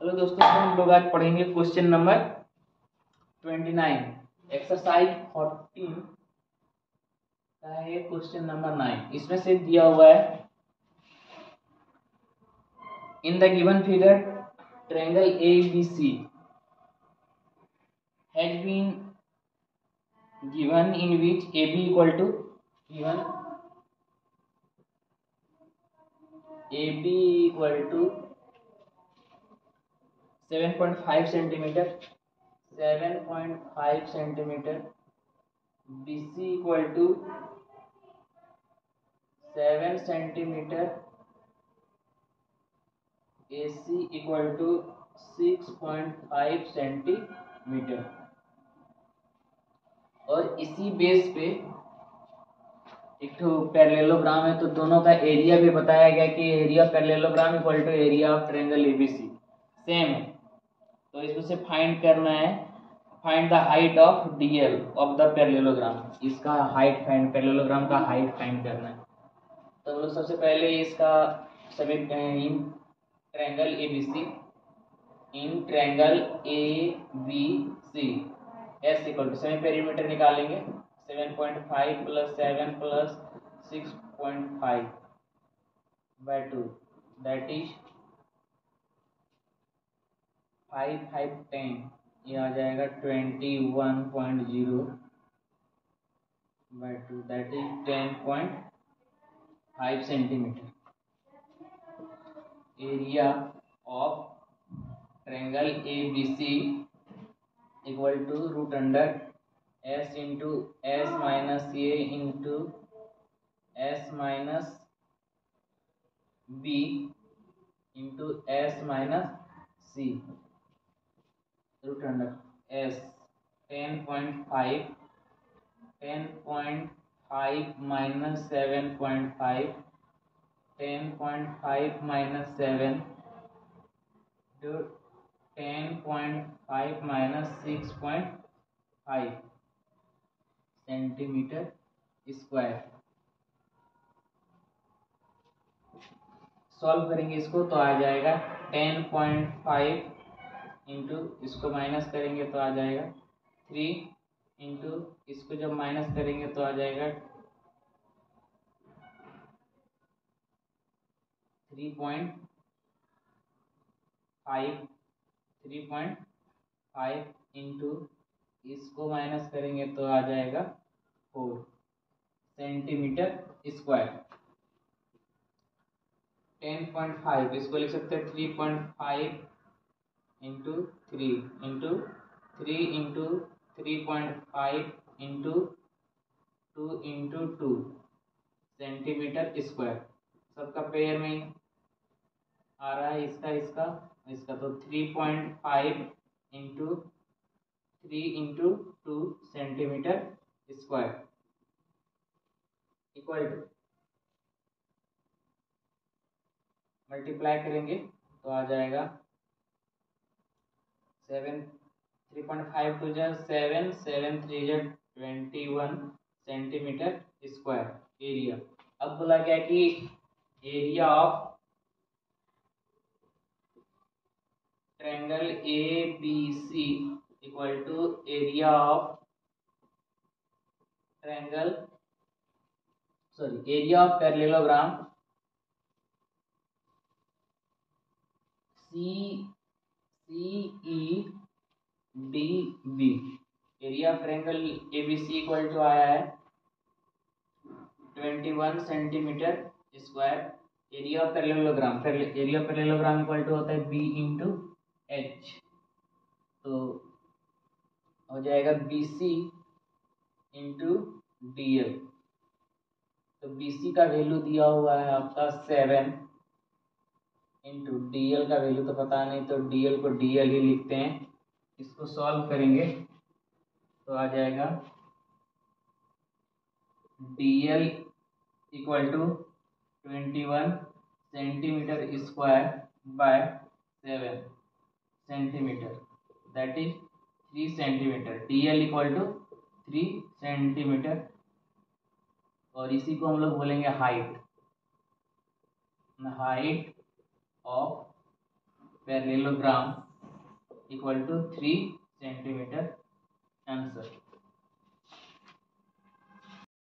Hello दोस्तों, हम लोग आज पढ़ेंगे question number twenty nine exercise fourteen का है क्वेश्चन नंबर नाइन इसमें से दिया हुआ है in the given figure triangle A B C has been given in which A B equal to given A B equal to seven point five centimetre, seven point five centimetre B C equal to seven centimetre A C equal to six point five centimetre. और इसी base पे एक तो parallelogram है तो दोनों का area भी बताया गया कि area parallelogram equal to area of triangle ABC same है। तो इसमें से फाइंड करना है। Find the height of DL of the parallelogram इसका हाइट फाइंड पैरेललोग्राम का हाइट फाइंड करना है। तो हम लोग सबसे पहले इसका सभी in triangle A B C in triangle A B C S equal to seven perimeter निकालेंगे। Seven point five plus seven plus six point five by two that is five five ten ये आ जाएगा twenty one point zero by two that is ten point five centimetre area of triangle A B C equal to root under S into S minus A into S minus B into S minus C centimetre square solve करेंगे इसको तो आ जाएगा ten point five into इसको minus करेंगे तो आ जाएगा थ्री इंटू इसको जब माइनस करेंगे तो आ जाएगा three point five three point five into इसको माइनस करेंगे तो आ जाएगा four centimetre square ten point five इसको लिख सकते हैं three point five into three into three into three point five into two into two centimetre square सबका पेयर में आ रहा है इसका इसका इसका तो three point five into three into two centimetre square equal to multiply करेंगे तो आ जाएगा seven three point five two जै सेवन सेवन थ्री जै twenty one centimetre square area अब बोला गया कि area of triangle A B C equal to area of triangle sorry area of parallelogram C E D B area of triangle A B C equal to आया है twenty one centimetre square area of parallelogram area of parallelogram equal to होता है B into H तो हो जाएगा B C into D L तो B C का value दिया हुआ है आपका सेवन इंटू डी एल का वैल्यू तो पता नहीं तो डी एल को डी एल ही लिखते हैं। इसको सॉल्व करेंगे। तो आ जाएगा। D L equal to twenty one centimetre square by seven centimetre that is three centimetre D L equal to three centimetre और इसी को हम लोग बोलेंगे height height of parallelogram equal to three centimetre answer.